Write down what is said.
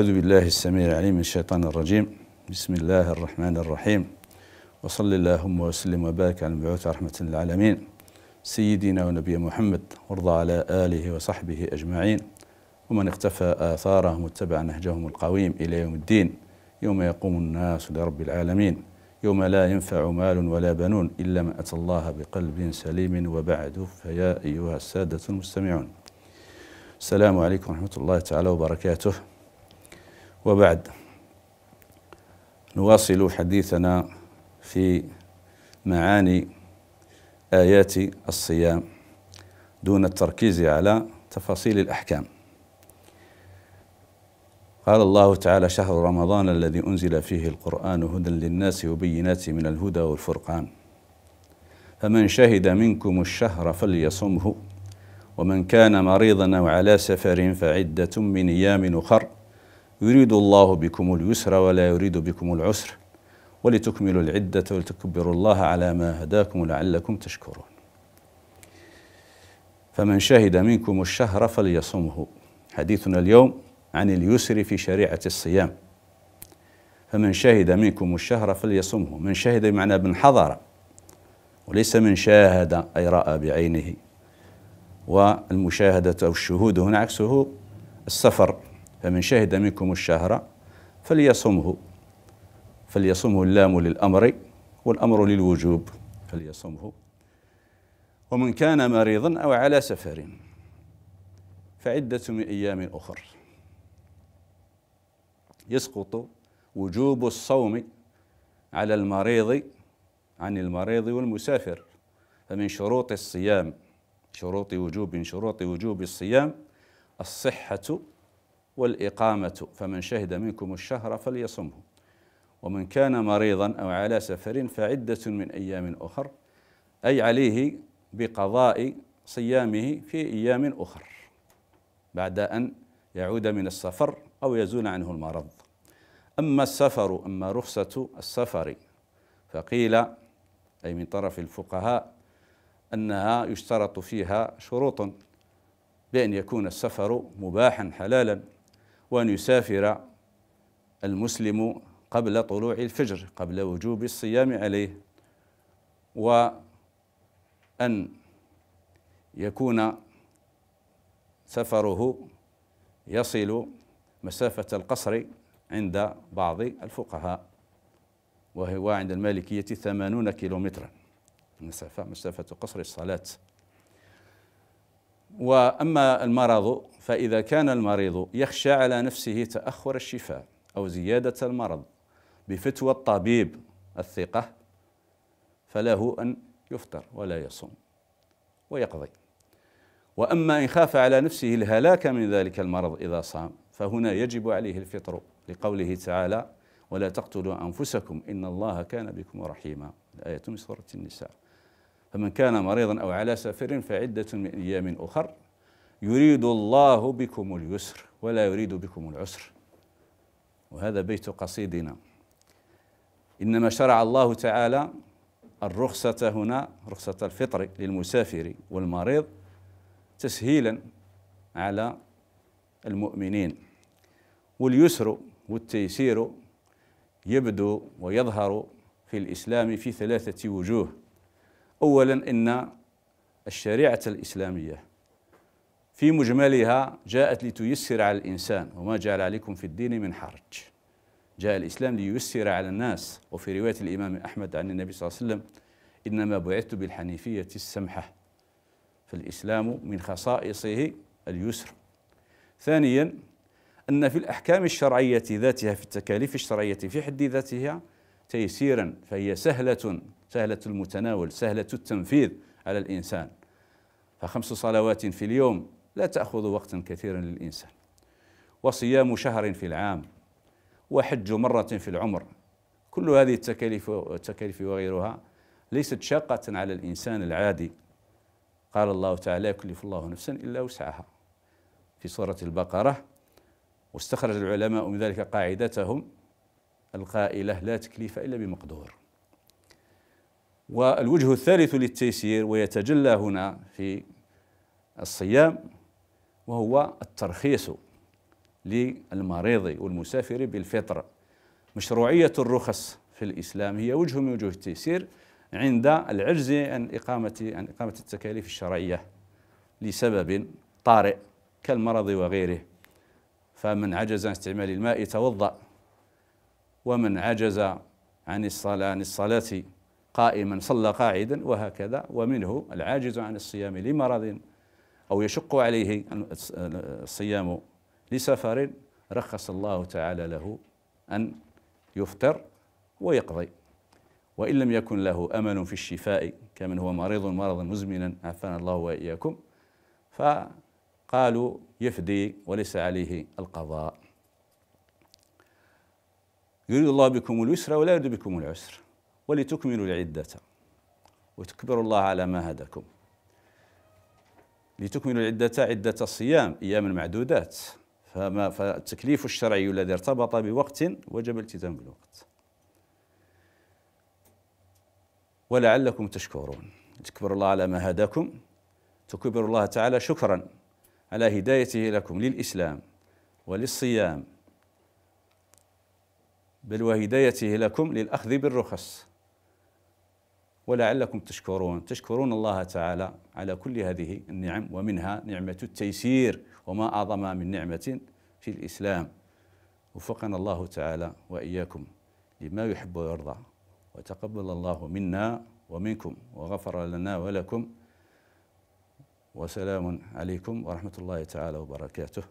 أعوذ بالله السميع العليم من الشيطان الرجيم. بسم الله الرحمن الرحيم. وصل اللهم وسلم وبارك على المبعوث رحمة للعالمين. سيدنا ونبي محمد وارضى على آله وصحبه أجمعين. ومن اقتفى آثارهم واتبع نهجهم القويم إلى يوم الدين يوم يقوم الناس لرب العالمين. يوم لا ينفع مال ولا بنون إلا من أتى الله بقلب سليم وبعد. فيا أيها السادة المستمعون. السلام عليكم ورحمة الله تعالى وبركاته. وبعد. نواصل حديثنا في معاني آيات الصيام دون التركيز على تفاصيل الأحكام. قال الله تعالى شهر رمضان الذي أنزل فيه القرآن هدى للناس وبينات من الهدى والفرقان. فمن شهد منكم الشهر فليصمه ومن كان مريضا أو على سفر فعدة من أيام أخر يريد الله بكم اليسر ولا يريد بكم العسر ولتكملوا العدة ولتكبروا الله على ما هداكم لعلكم تشكرون. فمن شهد منكم الشهر فليصمه. حديثنا اليوم عن اليسر في شريعة الصيام. فمن شهد منكم الشهر فليصمه. من شهد بمعنى من حضر. وليس من شاهد أي رأى بعينه. والمشاهدة أو الشهود هنا عكسه السفر. فمن شهد منكم الشهر فليصمه فليصمه اللام للأمر والأمر للوجوب فليصمه. ومن كان مريضا أو على سفر فعدة من أيام أخر. يسقط وجوب الصوم على المريض عن المريض والمسافر. فمن شروط الصيام شروط وجوب من شروط وجوب الصيام الصحة والإقامة فمن شهد منكم الشهر فليصمه. ومن كان مريضا أو على سفر فعدة من أيام أخر أي عليه بقضاء صيامه في أيام أخر بعد أن يعود من السفر أو يزول عنه المرض. أما السفر أما رخصة السفر فقيل أي من طرف الفقهاء أنها يشترط فيها شروط بأن يكون السفر مباحا حلالا. وأن يسافر المسلم قبل طلوع الفجر قبل وجوب الصيام عليه وأن يكون سفره يصل مسافة القصر عند بعض الفقهاء وهو عند المالكية ثمانون كيلومترا مسافة مسافة قصر الصلاة. وأما المرض فإذا كان المريض يخشى على نفسه تأخر الشفاء أو زيادة المرض بفتوى الطبيب الثقة فله أن يفطر ولا يصوم ويقضي. وأما إن خاف على نفسه الهلاك من ذلك المرض إذا صام فهنا يجب عليه الفطر لقوله تعالى ولا تقتلوا أنفسكم إن الله كان بكم رحيما الآية من سورة النساء. فمن كان مريضا أو على سفر فعدة من أيام أخر يريد الله بكم اليسر ولا يريد بكم العسر. وهذا بيت قصيدنا. إنما شرع الله تعالى الرخصة هنا رخصة الفطر للمسافر والمريض تسهيلا على المؤمنين. واليسر والتيسير يبدو ويظهر في الإسلام في ثلاثة وجوه. أولا إن الشريعة الإسلامية في مجملها جاءت لتيسر على الإنسان وما جعل عليكم في الدين من حرج. جاء الإسلام لييسر على الناس وفي رواية الإمام أحمد عن النبي صلى الله عليه وسلم إنما بعثت بالحنيفية السمحة. فالإسلام من خصائصه اليسر. ثانيا أن في الأحكام الشرعية ذاتها في التكاليف الشرعية في حد ذاتها تيسيرا فهي سهلة سهلة المتناول سهلة التنفيذ على الإنسان. فخمس صلوات في اليوم لا تأخذ وقتا كثيرا للإنسان. وصيام شهر في العام وحج مرة في العمر كل هذه التكاليف التكاليف وغيرها ليست شاقة على الإنسان العادي. قال الله تعالى لا يكلف الله نفسا إلا وسعها. في سورة البقرة واستخرج العلماء من ذلك قاعدتهم القائلة لا تكليف إلا بمقدور. والوجه الثالث للتيسير ويتجلى هنا في الصيام وهو الترخيص للمريض والمسافر بالفطر. مشروعية الرخص في الإسلام هي وجه من وجوه التيسير عند العجز عن إقامة عن إقامة التكاليف الشرعية لسبب طارئ كالمرض وغيره. فمن عجز عن استعمال الماء توضأ ومن عجز عن الصلاة عن الصلاة قائما صلى قاعدا وهكذا. ومنه العاجز عن الصيام لمرض أو يشق عليه الصيام لسفر رخص الله تعالى له أن يفطر ويقضي. وإن لم يكن له أمل في الشفاء كمن هو مريض مرضا مزمنا عافانا الله وإياكم فقالوا يفدي وليس عليه القضاء. يريد الله بكم اليسر ولا يريد بكم العسر ولتكملوا العدة. وتكبروا الله على ما هداكم. لتكملوا العدة عدة الصيام أيام معدودات فما فالتكليف الشرعي الذي ارتبط بوقت وجب الالتزام بالوقت. ولعلكم تشكرون. تكبروا الله على ما هداكم. تكبروا الله تعالى شكرا على هدايته لكم للإسلام وللصيام بل وهدايته لكم للأخذ بالرخص. ولعلكم تشكرون. تشكرون الله تعالى على كل هذه النعم ومنها نعمة التيسير وما أعظم من نعمة في الإسلام. وفقنا الله تعالى وإياكم لما يحب ويرضى وتقبل الله منا ومنكم وغفر لنا ولكم. وسلام عليكم ورحمة الله تعالى وبركاته.